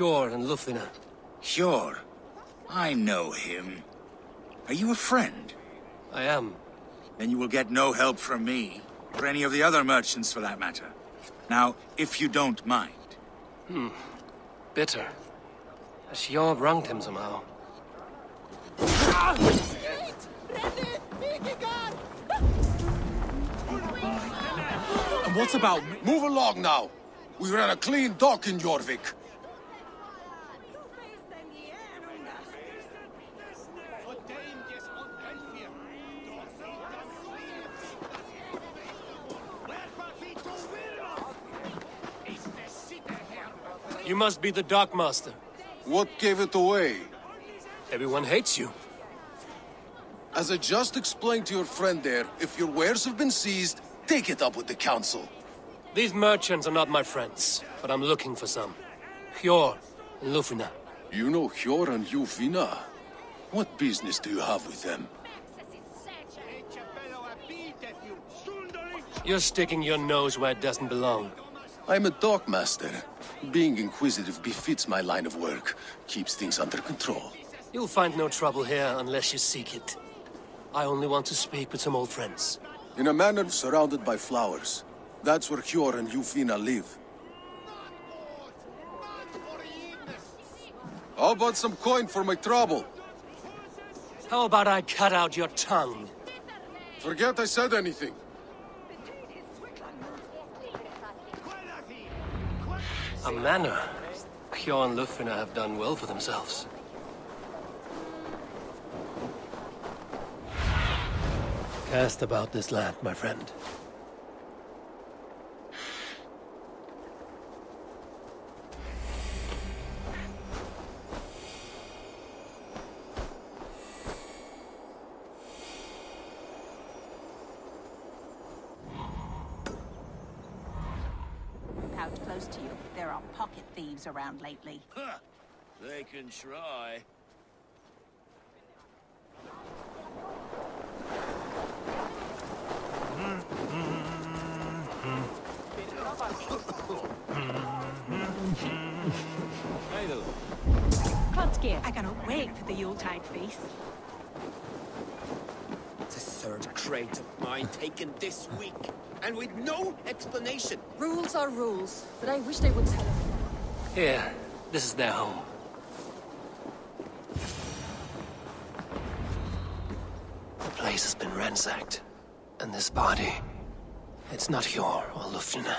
Hjorr and Ljufvina. Hjorr? I know him. Are you a friend? I am. Then you will get no help from me, or any of the other merchants for that matter. Now, if you don't mind. Hmm. Bitter. As Hjorr wronged him somehow. And what about me? Move along now. We ran a clean dock in Jorvik. You must be the dockmaster. What gave it away? Everyone hates you. As I just explained to your friend there, if your wares have been seized, take it up with the Council. These merchants are not my friends, but I'm looking for some. Hjorr and Ljufvina. You know Hjorr and Ljufvina? What business do you have with them? You're sticking your nose where it doesn't belong. I'm a dockmaster. Being inquisitive befits my line of work. Keeps things under control. You'll find no trouble here unless you seek it. I only want to speak with some old friends. In a manor surrounded by flowers. That's where Hjorr and Ljufvina live. How about some coin for my trouble? How about I cut out your tongue? Forget I said anything. A manor. Hjorr and Ljufvina have done well for themselves. Cast about this land, my friend. Out close to you, there are pocket thieves around lately. Huh. They can try. Klodskir, I cannot wait for the Yuletide feast. The third crate of mine taken this week, and with no explanation. Rules are rules, but I wish they would tell us. Here, this is their home. The place has been ransacked. And this body, it's not Hjorr or Ljufvina.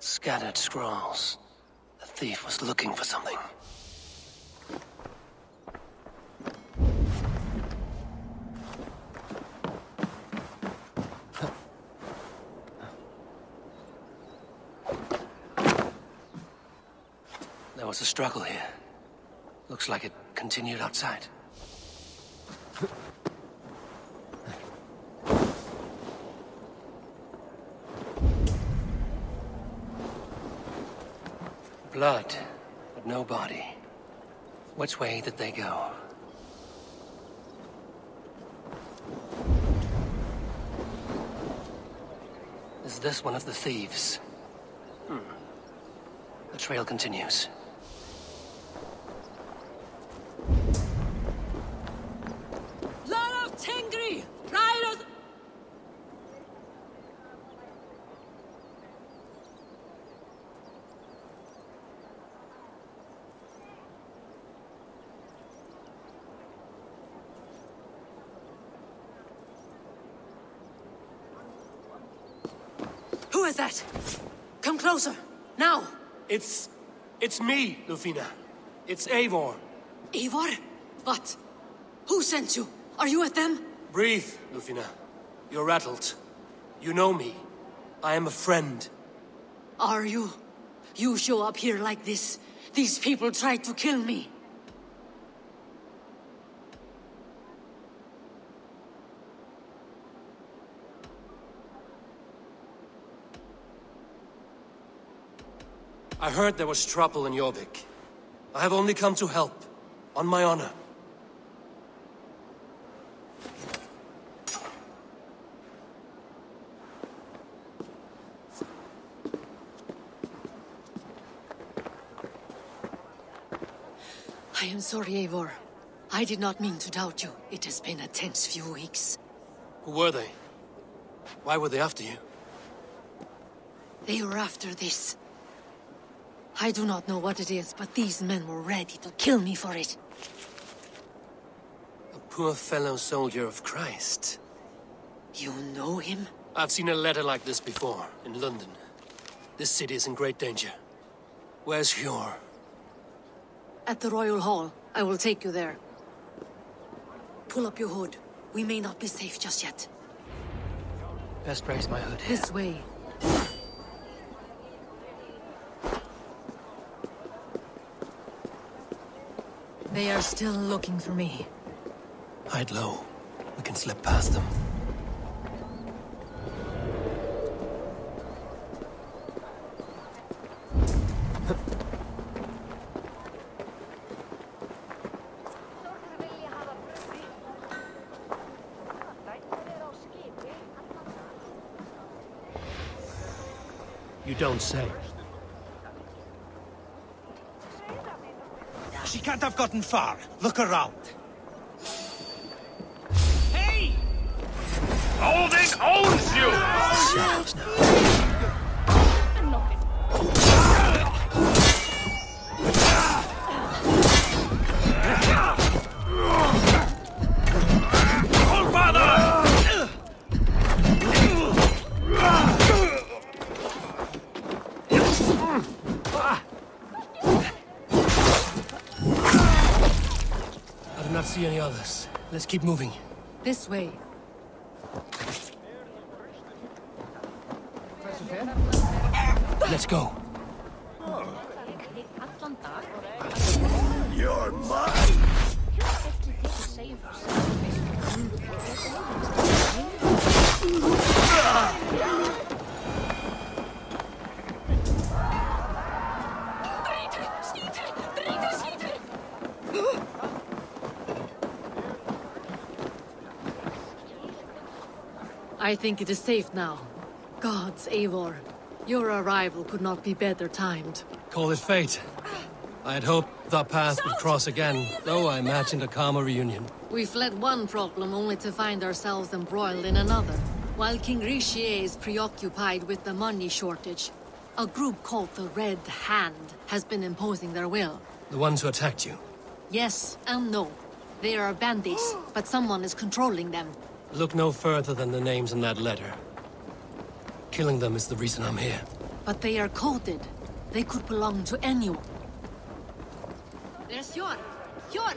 Scattered scrolls. The thief was looking for something. There was a struggle here. Looks like it continued outside. Blood, but no body. Which way did they go? Is this one of the thieves? Hmm. The trail continues. Lord of Tengri! Pride of... Who is that? Come closer, now! It's... it's me, Ljufvina. It's Eivor. Eivor? What? Who sent you? Are you with them? Breathe, Ljufvina. You're rattled. You know me. I am a friend. Are you? You show up here like this. These people tried to kill me. I heard there was trouble in Jorvik. I have only come to help. On my honor. I am sorry, Eivor. I did not mean to doubt you. It has been a tense few weeks. Who were they? Why were they after you? They were after this. I do not know what it is, but these men were ready to kill me for it. A poor fellow soldier of Christ. You know him? I've seen a letter like this before, in London. This city is in great danger. Where's Hjorr? At the Royal Hall. I will take you there. Pull up your hood. We may not be safe just yet. Best raise my hood. This way. They are still looking for me. Hide low. We can slip past them. You don't say. She can't have gotten far. Look around. Hey! Holding owns you! Not see any others. Let's keep moving. This way. Let's go. You're mine! I think it is safe now. Gods, Eivor. Your arrival could not be better timed. Call it fate. I had hoped our paths would cross again, though I imagined a calmer reunion. We fled one problem only to find ourselves embroiled in another. While King Ricsige is preoccupied with the money shortage, a group called the Red Hand has been imposing their will. The ones who attacked you. Yes and no. They are bandits, but someone is controlling them. Look no further than the names in that letter. Killing them is the reason I'm here. But they are coded. They could belong to anyone. There's Hjorr! Hjorr!